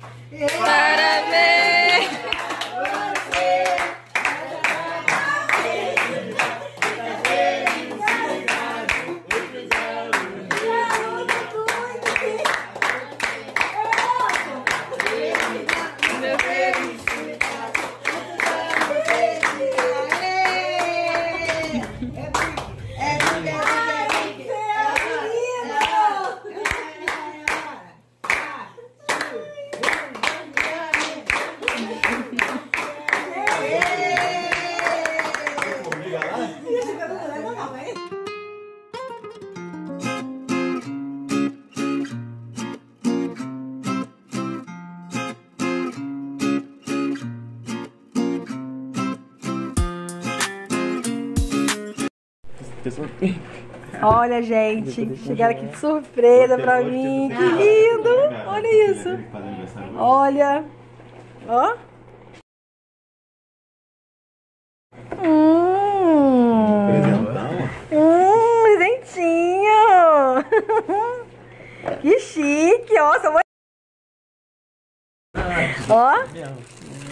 Parabéns! Pessoa Olha, gente, chegaram aqui de surpresa pra mim. Que lindo! Olha isso. Olha. Ó. Hum. Hum, presentinho. Que chique, ó. Só vou... Ó.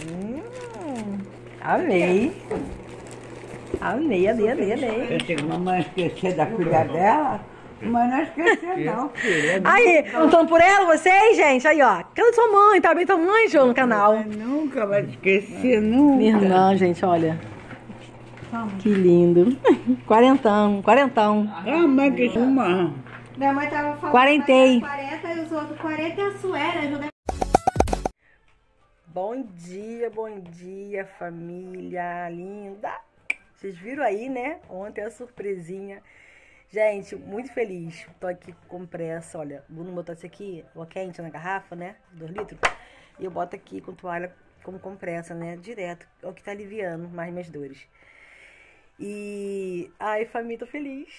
Hum. Amei. Amei, amei, amei, amei. Eu tenho mamãe esquecer da filha dela, mas não esquecer não, filha. Aí, perguntando por ela, vocês, gente? Aí, ó. Cadê sua mãe? Tá bem tua mãe, João, no canal? Nunca vai esquecer, nunca. Minha irmã, gente, olha. Que lindo. Quarentão, quarentão. Ah, mãe, que uma. Minha mãe tava falando Quarentei. que era 40 e os outros 40 é a suera. ajuda- Bom dia, bom dia, família linda. Vocês viram aí, né? Ontem a surpresinha. Gente, muito feliz. Tô aqui com pressa. Olha, o Bruno botou isso aqui, o quente na garrafa, né? 2 litros. E eu boto aqui com toalha como compressa, né? Direto. É o que tá aliviando mais minhas dores. E. Ai, família, tô feliz.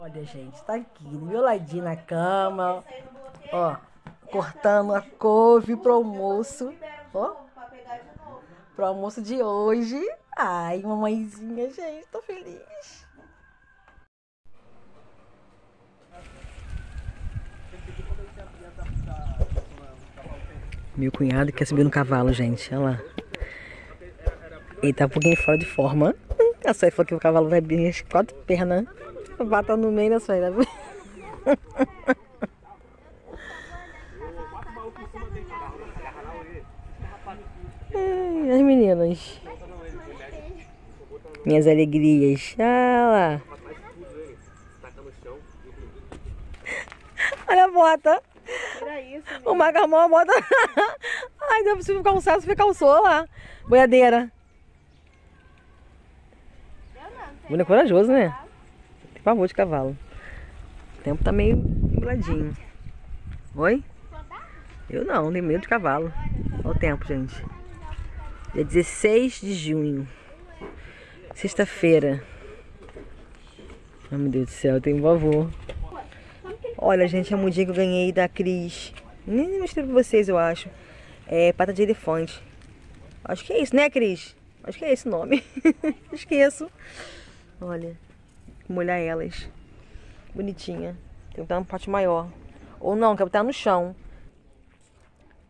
Olha, gente, tá aqui, do meu ladinho na cama. Ó, cortando a couve pro almoço. Ó. Pro almoço de hoje. Ai, mamãezinha, gente, tô feliz. Meu cunhado quer subir no cavalo, gente. Olha lá. Ele tá um pouquinho fora de forma. A Sueli falou que o cavalo vai bem as quatro pernas. Bata no meio da Sueli. As meninas. Minhas alegrias. Lá. Olha a bota. O macarrão, a bota. Ai, deve ser calçar, você calçou lá. Boiadeira. Mulher corajoso, né? Tem pavor de cavalo. O tempo tá meio nubladinho. Oi? Eu não, tenho medo de cavalo. Olha o tempo, gente. Dia 16 de junho. Sexta-feira. Ai, meu Deus do céu, tenho um vovô. Olha, gente, a mudinha que eu ganhei da Cris. Nem mostrei pra vocês, eu acho. É pata de elefante. Acho que é isso, né, Cris? Acho que é esse o nome. Esqueço. Olha, molhar elas. Bonitinha. Tem que botar um pote maior. Ou não, quer botar no chão.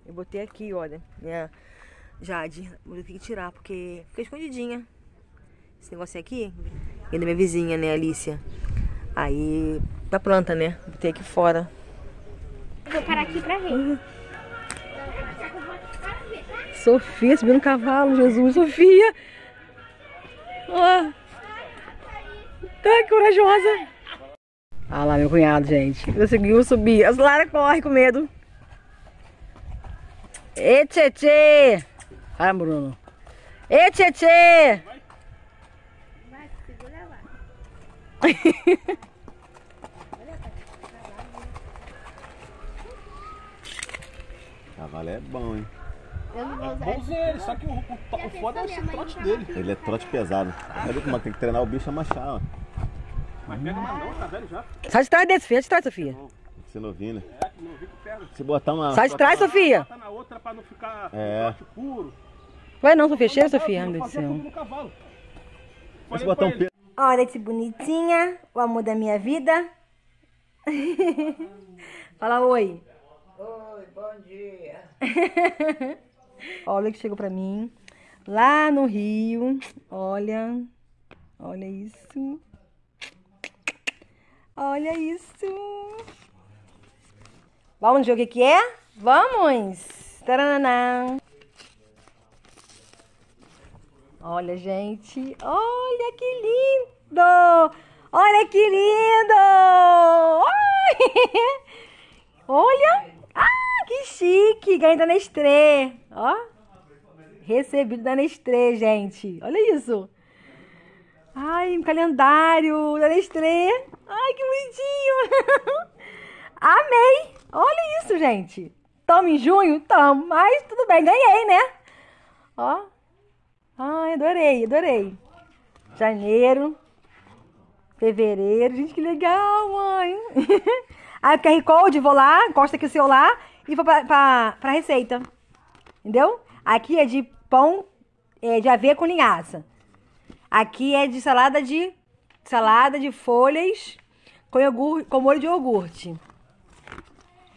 Eu botei aqui, olha. Minha Jade. Vou ter que tirar, porque fica escondidinha. Esse negócio aqui. E da minha vizinha, né, Alicia. Aí, da planta, né? Botei aqui fora. Vou parar aqui pra ver. Sofia subindo no cavalo, Jesus, Sofia! Ó! Tá corajosa! Ah lá, meu cunhado, gente. Conseguiu subir. A Lara corre com medo. Ê, tchê, Vai, Bruno. Ê, tchê, Vai, segura lá. Cavalo é bom, hein? Eu não vou usar. Bonzinho ele, só que o, o, o foda é o trote dele. Ele é trote pesado. Sabe como é que tem que treinar o bicho a machar, ó. Mas pega uma não, tá velho já. Sai de trás desse, Sofia. Sai de trás, Sofia. Tem que ser novinho, né? É, que não vi que pega. Se botar uma. Sai de trás, Sofia. Bota na outra pra não ficar É. trote puro. Vai não, Sofia. Chega, Sofia. Ai, meu Deus do céu. Olha que bonitinha, o amor da minha vida. Fala oi. Oi. bom dia. Olha o que chegou pra mim. Lá no Rio. Olha. Olha isso. Olha isso. Vamos ver o que que é? Vamos! Taranã. Olha, gente. Olha que lindo! Olha que lindo! Olha! Ah, que chique! Ganhei da Nestlé. Ó. Recebido da Nestlé, gente. Olha isso. Ai, um calendário da Nestlé. Ai, que bonitinho. Amei. Olha isso, gente. Tamo em junho? Tamo. Mas tudo bem, ganhei, né? Ó. Ai, adorei, adorei. Janeiro. Fevereiro. Gente, que legal, mãe. Aí QR Code, vou lá, encosta aqui o celular e vou pra, pra, pra receita. Entendeu? Aqui é de pão é, de aveia com linhaça. Aqui é de salada de salada de folhas com, iogurte, com molho de iogurte.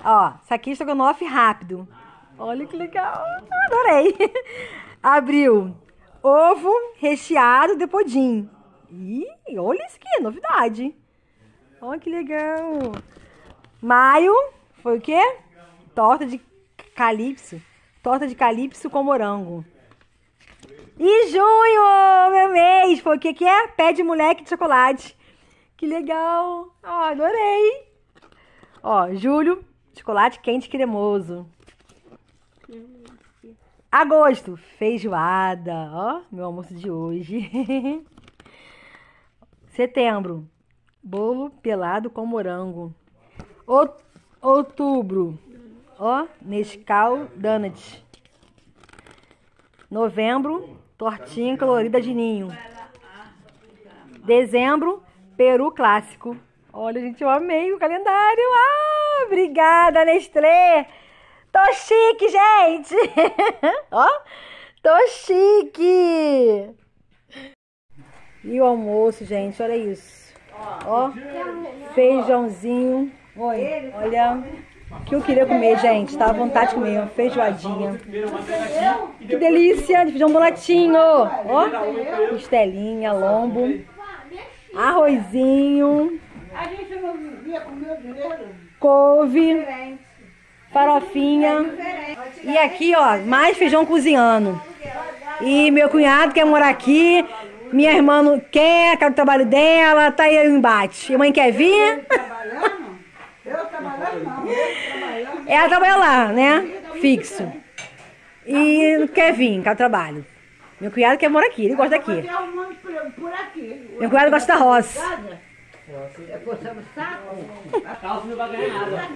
Ó, isso aqui é estrogonofe rápido. Olha que legal. Adorei. Abriu. Ovo recheado de pudim. Ih, olha isso aqui, novidade. Olha que legal. Maio foi o quê? Torta de calypso. Torta de calypso com morango. E junho, meu mês, foi o que que é? Pé de moleque de chocolate. Que legal. Ó, adorei. Ó, julho, chocolate quente cremoso. Agosto, feijoada. Ó, meu almoço de hoje. Setembro, bolo pelado com morango. Out- Outubro, ó, Nescau Donut. Novembro, tortinha colorida de ninho. Dezembro, peru clássico. Olha, gente, eu amei o calendário. Ah, obrigada, Nestlé. Tô chique, gente. ó, tô chique. E o almoço, gente, olha isso. Ó, feijãozinho. Oi, olha. O que eu queria comer, gente? Tava à vontade de comer uma feijoadinha. Que delícia de feijão bolatinho. Ó, costelinha, lombo, arrozinho, A gente não vivia com meu dinheiro. couve, farofinha. E aqui, ó, mais feijão cozinhando. E meu cunhado quer morar aqui. Minha irmã não quer, quer o trabalho dela, tá aí o embate. E a mãe quer vir? Eu trabalhando não. Ela trabalha lá, né? Fixo. E não quer vir, quer o trabalho. Meu cunhado quer morar aqui, ele gosta daqui. Meu cunhado gosta da roça. É coçando o saco? Calça não vai ganhar nada.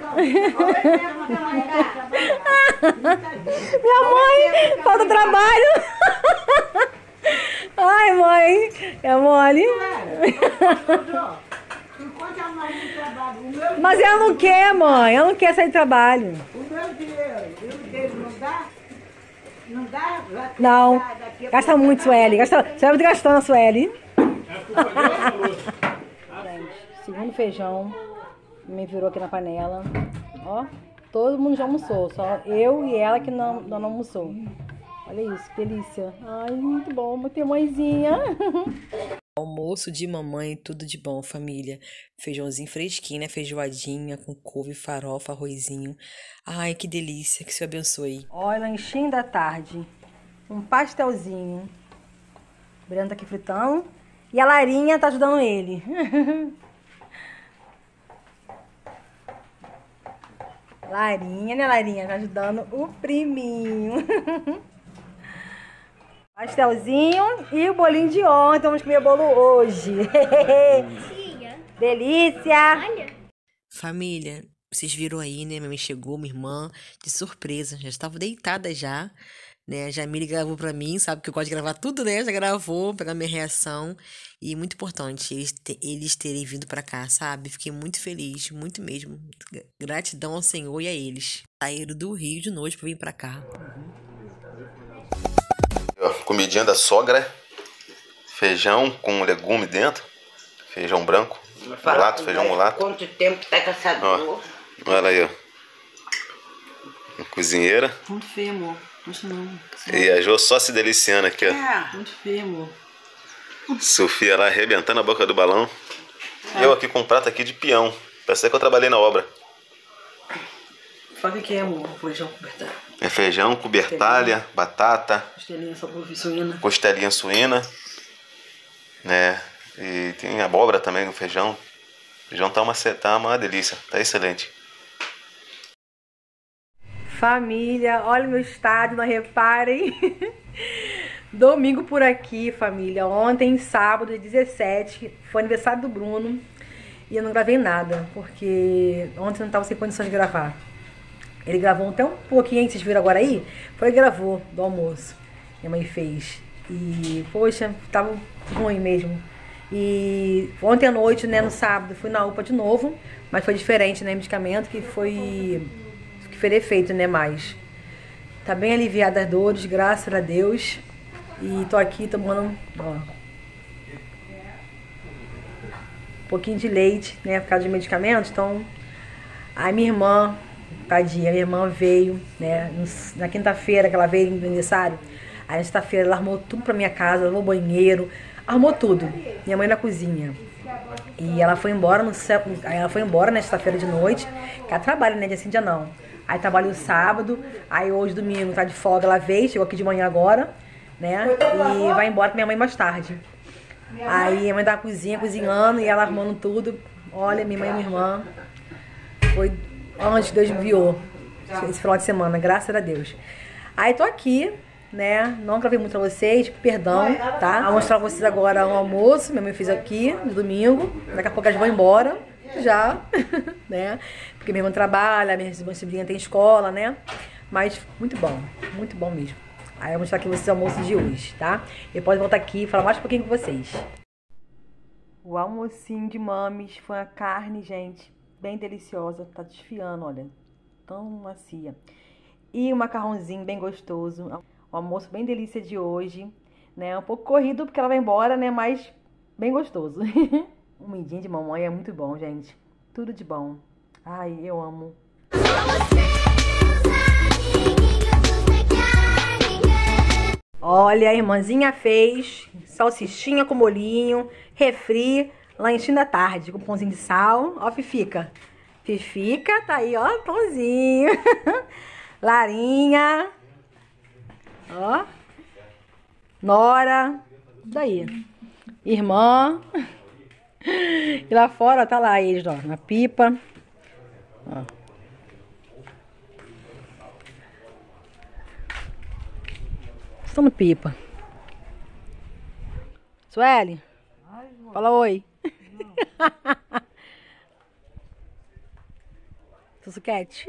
Minha mãe, falta trabalho. Ai, mãe, é mole. A Mas ela não quer, mãe, ela não quer sair de trabalho. o meu dinheiro, e não dá? Não dá? Não, a gasta muito, Sueli. Gasta, você vai muito gastando a Sueli. Gente, segundo feijão, me virou aqui na panela. Ó, todo mundo já almoçou, só eu e ela que não, não almoçou. Olha isso, que delícia. Ai, muito bom, uma mãezinha. Almoço de mamãe, tudo de bom, família. Feijãozinho fresquinho, né? Feijoadinha com couve, farofa, arrozinho. Ai, que delícia, que se abençoe. Olha, lanchinho da tarde. Um pastelzinho. O Breno tá aqui fritando. E a Larinha tá ajudando ele. Larinha, né, Larinha? Tá ajudando o priminho. Pastelzinho e o bolinho de ontem. Vamos comer bolo hoje. Delícia! olha. Família, vocês viram aí, né? Minha mãe chegou, minha irmã, de surpresa. Já estava deitada já, né? A Jamile gravou pra mim, sabe que eu gosto de gravar tudo, né? Já gravou, pegar minha reação. E muito importante eles, te- eles terem vindo pra cá, sabe? Fiquei muito feliz, muito mesmo. Gratidão ao Senhor e a eles. Saíram do Rio de noite pra vir pra cá. Comidinha da sogra. Feijão com legume dentro. Feijão branco. Mulato, feijão mulato. Quanto tempo tá caçador? Ó, olha aí, ó. cozinheira. Muito feio, amor. Isso não. E a Jo só se deliciando aqui, ó. É. Muito feio, amor. Sofia lá arrebentando a boca do balão. Eu aqui com um prato aqui de peão. Parece que eu trabalhei na obra. Fala o que é, amor. Feijão cobertar. É feijão, cobertalha, batata, Costelinha só por suína. costelinha suína, né? E tem abóbora também no feijão. O feijão tá uma, tá uma delícia, tá excelente. Família, olha o meu estado, não reparem. Domingo por aqui, família. Ontem, sábado, dia 17, foi aniversário do Bruno. E eu não gravei nada, porque ontem eu não tava sem condições de gravar. Ele gravou até um pouquinho, hein, vocês viram agora aí? Foi gravou do almoço. Minha mãe fez. E, poxa, tava ruim mesmo. E ontem à noite, né, no sábado, fui na UPA de novo, mas foi diferente, né, medicamento que foi efeito, né, mais. Tá bem aliviada as dores, graças a Deus. E tô aqui tomando, ó, um pouquinho de leite, né, por causa de medicamento. Então, a minha irmã, tadinha, minha irmã veio, né, na quinta-feira que ela veio no aniversário. Aí na sexta-feira ela arrumou tudo pra minha casa, lavou o banheiro, arrumou tudo. Minha mãe na cozinha. E ela foi embora no ela foi embora na sexta-feira de noite, que ela trabalha, né, dia sim, dia não. Aí trabalhou sábado, aí hoje domingo tá de folga, ela veio, chegou aqui de manhã agora, né? E vai embora com minha mãe mais tarde. Aí minha mãe tá na cozinha, cozinhando, e ela arrumando tudo. Olha, minha mãe e minha irmã. Foi antes Deus me enviou esse final de semana, graças a Deus. Aí tô aqui, né? Não gravei muito pra vocês, perdão, tá? Vou mostrar pra vocês agora o almoço, minha mãe fez aqui no domingo. Daqui a pouco elas vão embora, já, né? Porque minha irmã trabalha, minha irmã sobrinha tem escola, né? Mas muito bom, muito bom mesmo. Aí eu vou mostrar aqui vocês o almoço de hoje, tá? Depois voltar aqui e falar mais um pouquinho com vocês. O almocinho de mames foi uma carne, gente, bem deliciosa. Tá desfiando, olha. Tão macia. E um macarrãozinho bem gostoso. O almoço bem delícia de hoje. Né? Um pouco corrido porque ela vai embora, né? Mas bem gostoso. um mindinho de mamãe é muito bom, gente. Tudo de bom. Ai, eu amo. Olha, a irmãzinha fez salsichinha com molinho, refri, lanchinho da tarde, com pãozinho de sal. Ó, Fifica. Fifica, tá aí, ó, pãozinho. Larinha. Ó. Nora. Daí. Irmã. E lá fora, tá lá eles, ó, na pipa. No pipa. Sueli. Fala oi. Sussuquete.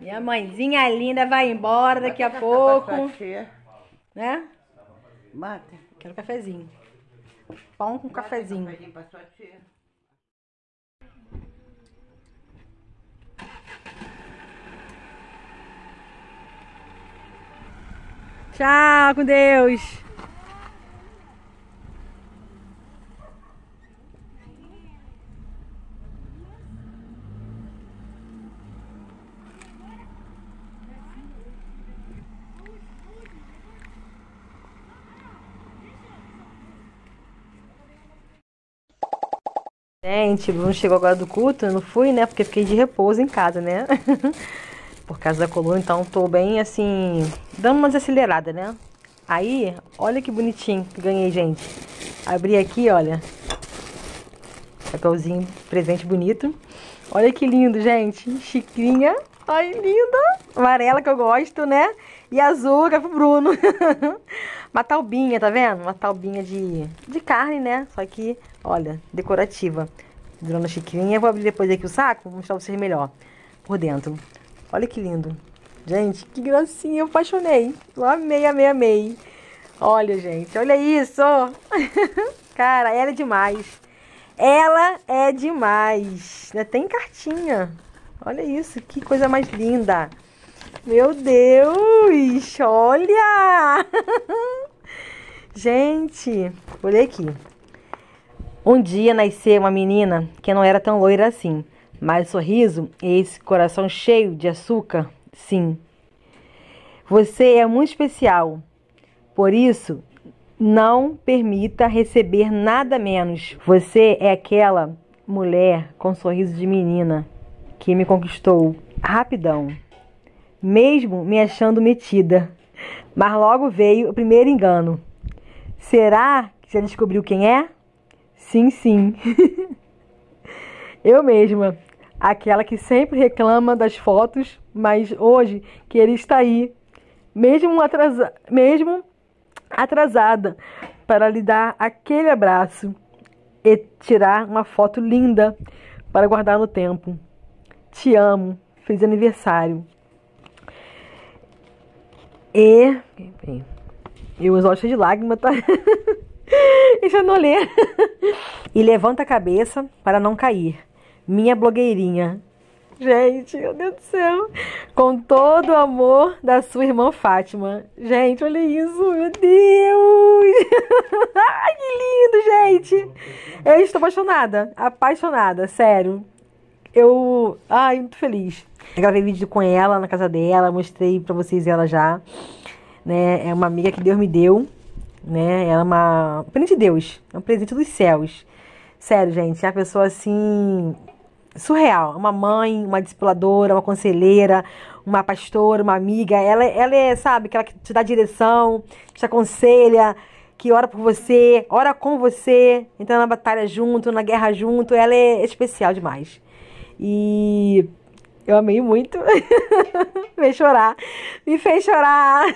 Minha mãezinha linda vai embora daqui a pouco. Né? Mata. Quero cafezinho. Pão com cafezinho. pra sua tia. Tchau, com Deus. Gente, Bruno chegou agora do culto, eu não fui, né? Porque fiquei de repouso em casa, né? Por causa da coluna, então tô bem assim, dando uma desacelerada, né? Aí, olha que bonitinho que ganhei, gente. Abri aqui, olha. Papelzinho, presente bonito. Olha que lindo, gente. Chicrinha. Ai, linda. Amarela que eu gosto, né? E azul que é pro Bruno. Uma taubinha, tá vendo? Uma taubinha de, de carne, né? Só que, olha, decorativa. Dona Chicrinha. Vou abrir depois aqui o saco, vou mostrar pra vocês melhor. Por dentro. Olha que lindo. Gente, que gracinha. Eu apaixonei. Eu amei, amei, amei. Olha, gente. Olha isso. Cara, ela é demais. Ela é demais. Tem cartinha. Olha isso. Que coisa mais linda. Meu Deus. Olha. Gente. Olha aqui. Um dia nasceu uma menina que não era tão loira assim. Mas sorriso e esse coração cheio de açúcar sim. Você é muito especial. Por isso, não permita receber nada menos. Você é aquela mulher com sorriso de menina que me conquistou rapidão, mesmo me achando metida. Mas logo veio o primeiro engano. Será que já descobriu quem é? Sim, sim. Eu mesma, aquela que sempre reclama das fotos, mas hoje que ele está aí, mesmo, atrasa mesmo atrasada, para lhe dar aquele abraço e tirar uma foto linda para guardar no tempo. Te amo, feliz aniversário. E. E os olhos de lágrimas, tá? Deixa eu não ler. E levanta a cabeça para não cair. Minha blogueirinha. Gente, meu Deus do céu. Com todo o amor da sua irmã Fátima. Gente, olha isso, meu Deus. Ai, que lindo, gente. Eu estou apaixonada. Apaixonada, sério. Eu. Ai, muito feliz. Eu gravei vídeo com ela na casa dela, mostrei pra vocês ela já. Né? É uma amiga que Deus me deu. Né? Ela é uma. Um presente de Deus. É um presente dos céus. Sério, gente. É uma pessoa assim. Surreal. Uma mãe, uma discipuladora, uma conselheira, uma pastora, uma amiga. Ela, ela é, sabe, aquela que te dá direção, te aconselha, que ora por você, ora com você, entra na batalha junto, na guerra junto. Ela é especial demais. E eu amei muito. me fez chorar. Me fez chorar.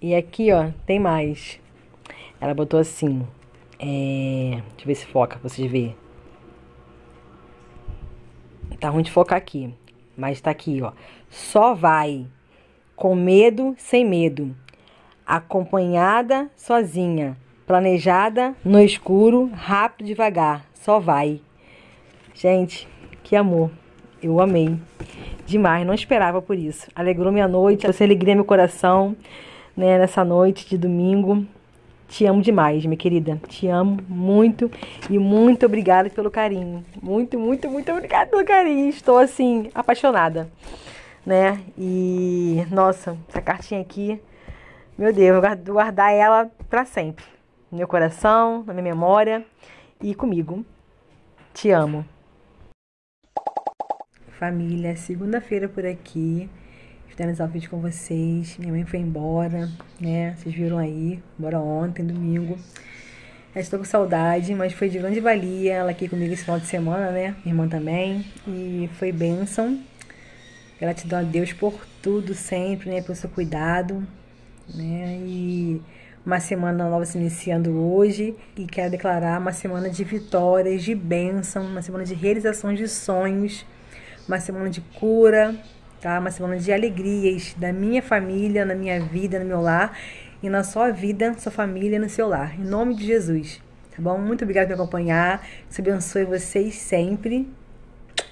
e aqui, ó, tem mais. Ela botou assim. É... Deixa eu ver se foca pra vocês verem. Tá ruim de focar aqui. Mas tá aqui, ó. Só vai. Com medo, sem medo. Acompanhada, sozinha. Planejada, no escuro, rápido, devagar. Só vai. Gente, que amor. Eu amei. Demais, não esperava por isso. Alegrou minha noite, você alegria meu coração, né, nessa noite de domingo. Te amo demais, minha querida. Te amo muito e muito obrigada pelo carinho. Muito, muito, muito obrigada pelo carinho. Estou assim apaixonada, né? E nossa, essa cartinha aqui, meu Deus, vou guardar ela para sempre, no meu coração, na minha memória e comigo. Te amo. Família, segunda-feira por aqui. Finalizar o vídeo com vocês. Minha mãe foi embora, né? Vocês viram aí, embora ontem, domingo. Estou com saudade, mas foi de grande valia ela aqui comigo esse final de semana, né? Minha irmã também. E foi bênção. Gratidão a Deus por tudo sempre, né? Pelo seu cuidado, né? E uma semana nova se iniciando hoje e quero declarar uma semana de vitórias, de bênção, uma semana de realizações de sonhos, uma semana de cura, tá? Uma semana de alegrias da minha família, na minha vida, no meu lar e na sua vida, sua família, no seu lar. Em nome de Jesus, tá bom? Muito obrigada por me acompanhar. Deus abençoe vocês sempre.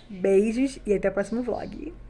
Beijos e até o próximo vlog.